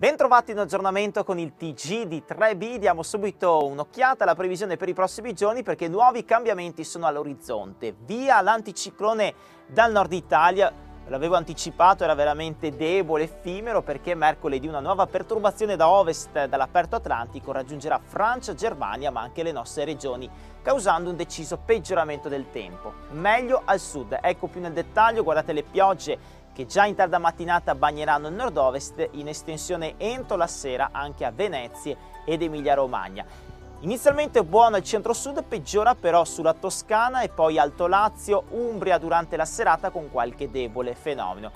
Bentrovati in aggiornamento con il TG di 3B, diamo subito un'occhiata alla previsione per i prossimi giorni perché nuovi cambiamenti sono all'orizzonte. Via l'anticiclone dal nord Italia, l'avevo anticipato, era veramente debole, effimero perché mercoledì una nuova perturbazione da ovest dall'aperto Atlantico raggiungerà Francia, Germania ma anche le nostre regioni causando un deciso peggioramento del tempo. Meglio al sud, ecco più nel dettaglio, guardate le piogge che già in tarda mattinata bagneranno il nord-ovest in estensione entro la sera anche a Venezia ed Emilia-Romagna. Inizialmente buono il centro-sud, peggiora però sulla Toscana e poi Alto Lazio, Umbria durante la serata con qualche debole fenomeno.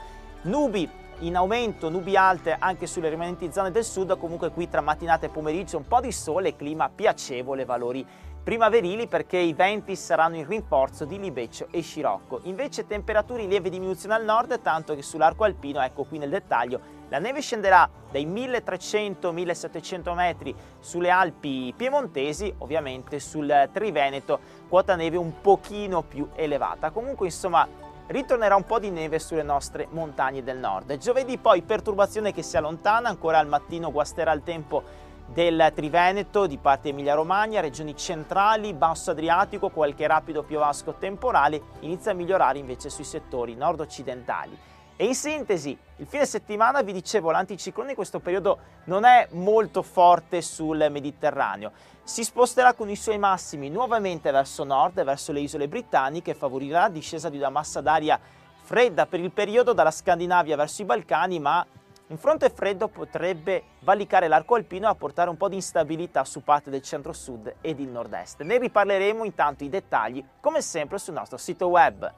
Nubi in aumento, nubi alte anche sulle rimanenti zone del sud, comunque qui tra mattinata e pomeriggio un po' di sole, clima piacevole, valori primaverili perché i venti saranno in rinforzo di Libeccio e Scirocco. Invece temperature lieve diminuzione al nord, tanto che sull'arco alpino, ecco qui nel dettaglio, la neve scenderà dai 1300-1700 metri sulle Alpi piemontesi, ovviamente sul Triveneto, quota neve un pochino più elevata. Comunque insomma ritornerà un po' di neve sulle nostre montagne del nord. Giovedì poi perturbazione che si allontana, ancora al mattino guasterà il tempo del Triveneto, di parte Emilia-Romagna, regioni centrali, basso Adriatico, qualche rapido piovasco temporale, inizia a migliorare invece sui settori nord-occidentali. E in sintesi, il fine settimana, vi dicevo, l'anticiclone in questo periodo non è molto forte sul Mediterraneo. Si sposterà con i suoi massimi nuovamente verso nord, verso le isole britanniche, favorirà la discesa di una massa d'aria fredda per il periodo dalla Scandinavia verso i Balcani, ma un fronte freddo potrebbe valicare l'arco alpino e apportare un po' di instabilità su parte del centro-sud ed il nord-est. Ne riparleremo intanto i dettagli come sempre sul nostro sito web.